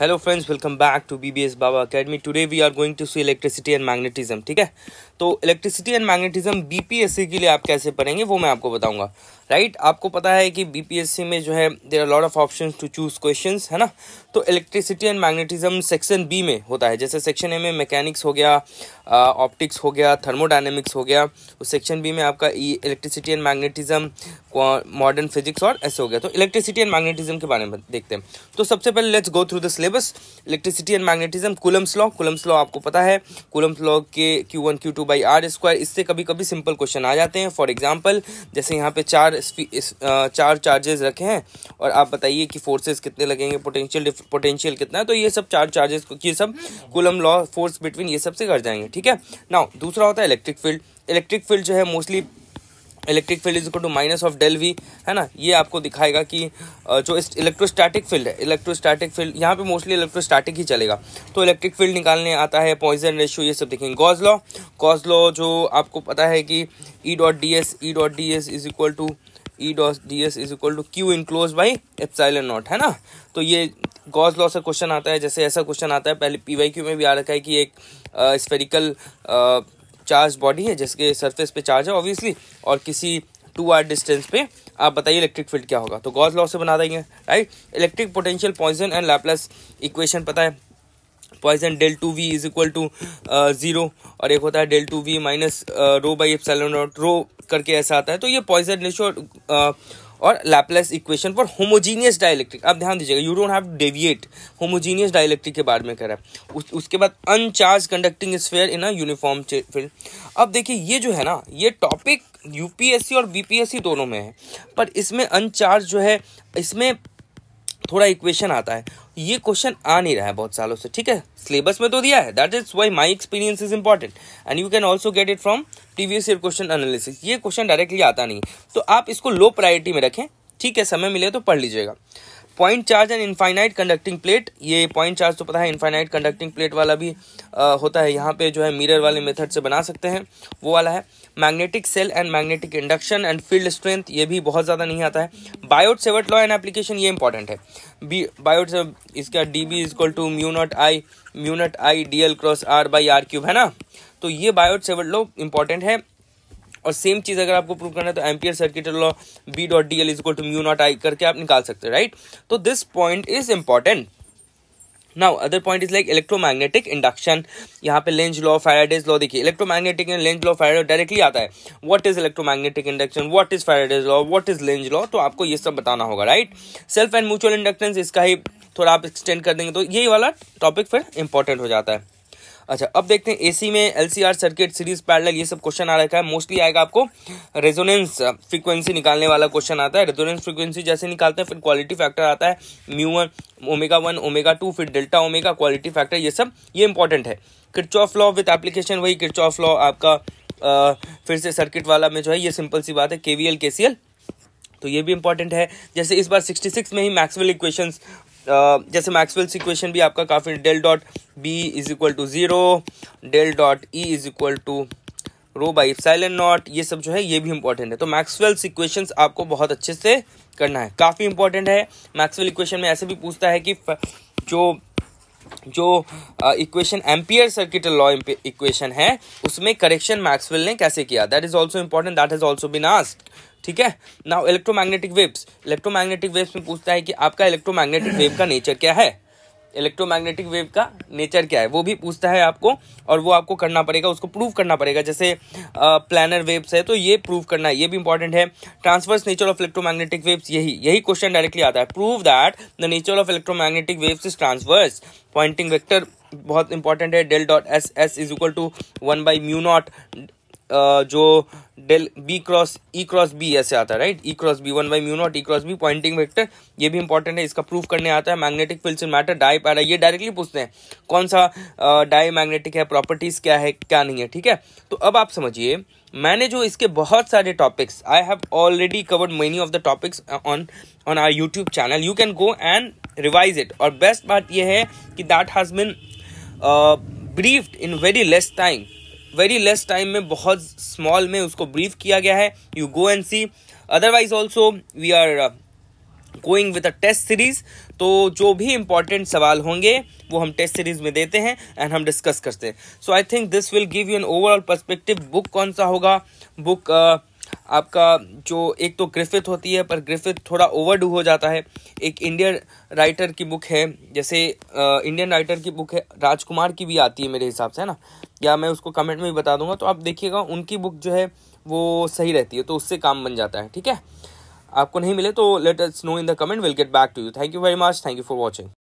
Hello friends welcome back to BBS Baba academy today we are going to see electricity and magnetism ठीक है? तो electricity and magnetism BPSC के लिए आप कैसे पढ़ेंगे वो मैं आपको बताऊँगा। राइट? आपको पता है कि बीपीएससी में जो है there are lot of option to choose question है ना? तो electricity and magnetism section B में होता है। जैसे सेक्शन ए में मैकेनिक्स हो गया ऑप्टिक्स हो गया थर्मोडाइनमिक्स हो गया, उस सेक्शन बी में आपका ई electricity and magnetism modern physics और ऐसे हो गया। तो इलेक्ट्रिसिटी एंड मैग्नेटिज्म के बारे में देखते हैं। तो सबसे पहले let's go through the syllabus electricity and magnetism Coulomb's law Coulomb's law आपको पता है। कुलम्स लॉ के Q one Q two by R square इससे कभी कभी सिंपल क्वेश्चन आ जाते हैं। फॉर एग्ज़ाम्पल जैसे यहाँ पे चार चार चार्जेस रखे हैं। और आप बताइए कि फोर्सेस कितने लगेंगे पोटेंशियल पोटेंशियल कितना है? तो ये सब चार चार्जेस ये सब कुलम लॉ फोर्स बिटवीन ये सबसे कर जाएँगे, ठीक है? नाउ दूसरा होता है इलेक्ट्रिक फ़ील्ड इलेक्ट्रिक फ़ील्ड जो है mostly electric field is equal to minus of del V है ना? ये आपको दिखाएगा कि जो इलेक्ट्रोस्टैटिक फ़ील्ड है इलेक्ट्रोस्टैटिक फ़ील्ड यहाँ पे मोस्टली इलेक्ट्रोस्टैटिक ही चलेगा। तो इलेक्ट्रिक फ़ील्ड निकालने आता है पॉइजन रेशियो ये सब देखेंगे। गॉज लॉ गॉज लॉ जो आपको पता है कि E dot D S E dot D S is equal to E dot D S is equal to Q enclose by epsilon naught है ना? तो ये गॉज लॉ से क्वेश्चन आता है, जैसे ऐसा क्वेश्चन आता है, पहले पी वाई क्यू में भी आ रखा है कि एक स्फेरिकल चार्ज बॉडी है, जिसके सरफेस पे चार्ज है ऑब्वियसली और किसी टू आर डिस्टेंस पे, आप बताइए इलेक्ट्रिक फ़ील्ड क्या होगा? तो गॉज लॉ से बना देंगे right electric potential Poisson and Laplace equation पता है? Poisson del two V is equal to zero और एक होता है del two V minus rho by epsilon naught rho करके ऐसा आता है तो ये पॉइजन रेशो और Laplace equation for homogeneous dielectric आप ध्यान दीजिएगा you don't have deviate homogeneous dielectric के बारे में कह रहा है। उस, उसके बाद uncharged conducting sphere in a uniform field अब देखिए ये जो है ना ये टॉपिक यूपीएससी और बीपीएससी दोनों में है पर इसमें अनचार्ज जो है इसमें थोड़ा इक्वेशन आता है। ये क्वेश्चन आ नहीं रहा है बहुत सालों से, ठीक है? सिलेबस में तो दिया है। That is why my experience is important and you can also get it from previous year question analysis ये क्वेश्चन डायरेक्टली आता नहीं। तो आप इसको लो प्रायोरिटी में रखें। ठीक है, समय मिले तो पढ़ लीजिएगा। Point charge and infinite conducting plate ये पॉइंट चार्ज तो पता है इनफाइनाइट कंडक्टिंग प्लेट वाला भी आ, होता है। यहाँ पे जो है मिरर वाले मेथड से बना सकते हैं। वो वाला है magnetic cell and magnetic induction and field strength ये भी बहुत ज़्यादा नहीं आता है। Biot Savart law and application ये इंपॉर्टेंट है। बी बायोट इसका D B is equal to mu naught I mu naught I D L cross R by R cube है ना? तो ये बायोट सेवर्ट लॉ इंपॉर्टेंट है। और सेम चीज़ अगर आपको प्रूव करना है तो Ampere circuit law B dot D L is to mu naught I करके आप निकाल सकते हैं राइट तो this point is important now other point is like electromagnetic induction यहाँ पे लेंज लॉ फैराडेज लॉ देखिए electromagnetic and Lenz law Faraday directly आता है। What is electromagnetic induction what is Faraday's law what is Lenz law तो आपको ये सब बताना होगा right self and mutual inductance इसका ही थोड़ा आप एक्सटेंड कर देंगे तो यही वाला टॉपिक फिर इंपॉर्टेंट हो जाता है। अच्छा अब देखते हैं एसी में एलसीआर सर्किट सीरीज़ पैरेलल ये सब क्वेश्चन आ रखा है। मोस्टली आएगा आपको रेजोनेंस फ्रीक्वेंसी निकालने वाला क्वेश्चन आता है। रेजोनेंस फ्रीक्वेंसी जैसे निकालते हैं फिर क्वालिटी फैक्टर आता है। Mu one omega one omega two फिर डेल्टा ओमेगा क्वालिटी फैक्टर ये सब ये इंपॉर्टेंट है। किरचॉफ लॉ विथ एप्लीकेशन वही किरचॉफ लॉ आपका आ, फिर से सर्किट वाला में जो है ये सिंपल सी बात है केवीएल केसीएल तो ये भी इंपॉर्टेंट है। जैसे इस बार 66 में ही मैक्सवेल इक्वेशंस जैसे मैक्सवेल्स इक्वेशन भी आपका काफ़ी del dot B is equal to zero, del dot E is equal to rho by epsilon naught, ये सब जो है, ये भी इंपॉर्टेंट है। तो मैक्सवेल्स इक्वेशंस आपको बहुत अच्छे से करना है। काफ़ी इंपॉर्टेंट है। मैक्सवेल इक्वेशन में ऐसे भी पूछता है कि जो जो equation Ampere circuit law equation है, उसमें करेक्शन मैक्सवेल ने कैसे किया? That is also important that is also been asked ठीक है? Now electromagnetic waves electromagnetic waves में पूछता है कि आपका इलेक्ट्रोमैग्नेटिक वेव का नेचर क्या है? इलेक्ट्रोमैग्नेटिक वेव का नेचर क्या है? वो भी पूछता है आपको और वो आपको करना पड़ेगा, उसको प्रूव करना पड़ेगा। जैसे प्लानर वेव्स है तो ये प्रूव करना है, ये भी इंपॉर्टेंट है। Transverse nature of electromagnetic waves यही यही क्वेश्चन डायरेक्टली आता है। Prove that the nature of electromagnetic waves is transverse Poynting vector बहुत इंपॉर्टेंट है। Del dot S S is equal to one by mu naught जो del B cross E cross B ऐसे आता है right E cross B one by mu naught E cross B Poynting vector ये भी important है, इसका proof करने आता है magnetic field in matter dia para ये डायरेक्टली पूछते हैं, कौन सा डाई मैग्नेटिक है प्रॉपर्टीज़ क्या है, क्या नहीं है, ठीक है? तो अब आप समझिए, मैंने जो इसके बहुत सारे topics I have already covered many of the topics on on our YouTube channel you can go and revise it और बेस्ट बात यह है कि that has been briefed in very less time very less time में बहुत small में उसको brief किया गया है। You go and see otherwise also we are going with a test series तो जो भी इंपॉर्टेंट सवाल होंगे वो हम टेस्ट सीरीज़ में देते हैं एंड हम डिस्कस करते हैं। So I think this will give you an overall perspective book कौन सा होगा? बुक uh, आपका जो एक तो ग्रिफिथ होती है, पर ग्रिफिथ थोड़ा ओवरडू हो जाता है। एक इंडियन राइटर की बुक है, जैसे इंडियन राइटर की बुक है, राजकुमार की भी आती है मेरे हिसाब से, है ना? या मैं उसको कमेंट में भी बता दूँगा तो आप देखिएगा, उनकी बुक जो है, वो सही रहती है तो उससे काम बन जाता है, ठीक है? आपको नहीं मिले तो let us know in the comment will get back to you thank you very much thank you for watching